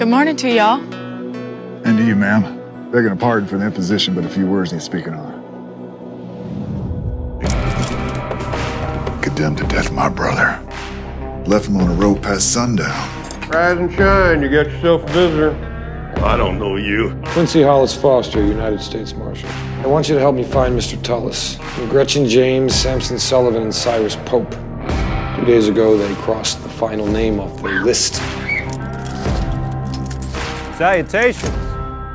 Good morning to y'all. And to you, ma'am. Begging a pardon for the imposition, but a few words need speaking on. Condemned to death, my brother. Left him on the road past sundown. Rise and shine, you got yourself a visitor. I don't know you. Quincy Hollis Foster, United States Marshal. I want you to help me find Mr. Tullis. Gretchen James, Samson Sullivan, and Cyrus Pope. Two days ago, they crossed the final name off the list. Salutations.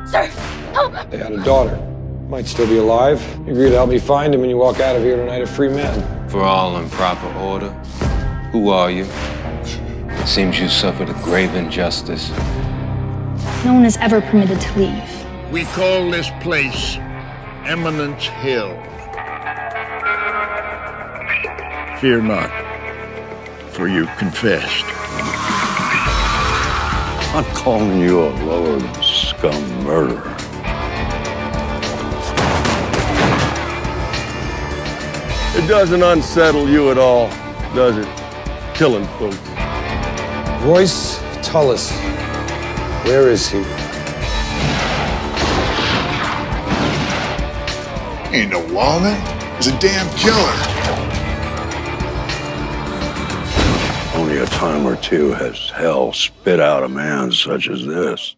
Sir, no. They had a daughter. Might still be alive. You agree to help me find him when you walk out of here tonight a free man. For all in proper order, who are you? It seems you suffered a grave injustice. No one is ever permitted to leave. We call this place Eminence Hill. Fear not, for you confessed. I'm not calling you a lower than scum murderer. It doesn't unsettle you at all, does it? Killing folks. Royce Tullis. Where is he? Ain't no lawman. He's a damn killer. A time or two has hell spit out a man such as this.